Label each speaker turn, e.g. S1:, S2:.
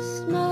S1: Smile.